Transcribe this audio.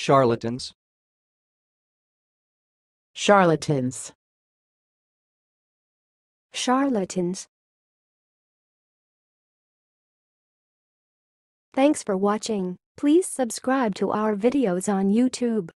Charlatans. charlatans, Charlatans. Thanks for watching. Please subscribe to our videos on YouTube.